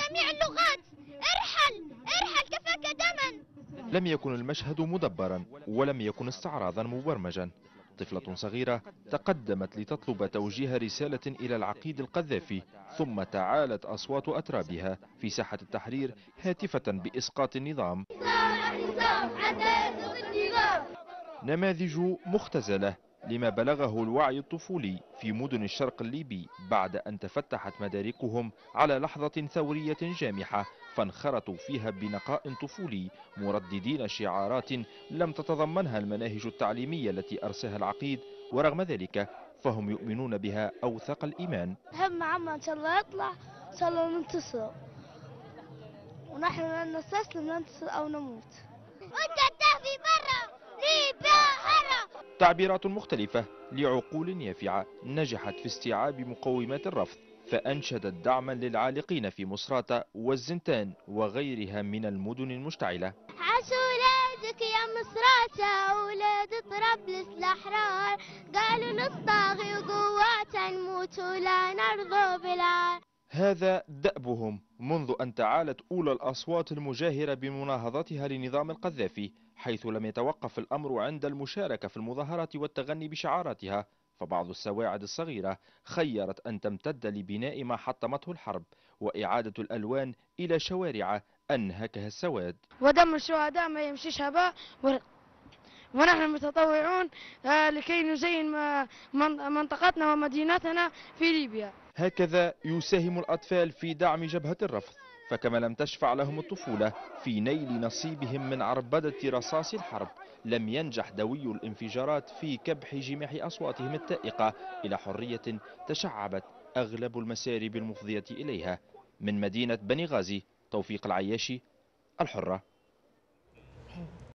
بجميع اللغات! ارحل! ارحل كفاك دما! لم يكن المشهد مدبرا ولم يكن استعراضا مبرمجا. طفلة صغيرة تقدمت لتطلب توجيه رسالة إلى العقيد القذافي ثم تعالت أصوات أترابها في ساحة التحرير هاتفة بإسقاط النظام. نماذج مختزلة. لما بلغه الوعي الطفولي في مدن الشرق الليبي بعد أن تفتحت مداركهم على لحظة ثورية جامحة فانخرطوا فيها بنقاء طفولي مرددين شعارات لم تتضمنها المناهج التعليمية التي أرساها العقيد ورغم ذلك فهم يؤمنون بها أوثق الإيمان. هم عما إن شاء الله يطلع إن شاء الله ننتصر. ونحن لن نستسلم ننتصر أو نموت. تعبيرات مختلفة لعقول يافعة نجحت في استيعاب مقومات الرفض فأنشدت دعما للعالقين في مصراتة والزنتان وغيرها من المدن المشتعلة. عاشوا ولادك يا مصراتة أولاد طرابلس الأحرار قالوا نصطاغي قوات نموت ولا نرضى بالعار. هذا دأبهم منذ أن تعالت أولى الأصوات المجاهرة بمناهضتها لنظام القذافي حيث لم يتوقف الأمر عند المشاركة في المظاهرات والتغني بشعاراتها فبعض السواعد الصغيرة خيرت أن تمتد لبناء ما حطمته الحرب وإعادة الألوان إلى شوارع أنهكها السواد. ودم الشهداء ما يمشيش هباء ونحن متطوعون آه، لكي نزين منطقتنا ومدينتنا في ليبيا. هكذا يساهم الأطفال في دعم جبهة الرفض فكما لم تشفع لهم الطفولة في نيل نصيبهم من عربدة رصاص الحرب لم ينجح دوي الانفجارات في كبح جميع أصواتهم التائقة إلى حرية تشعبت أغلب المسارب المفضية إليها. من مدينة بني غازي توفيق العياشي الحرة.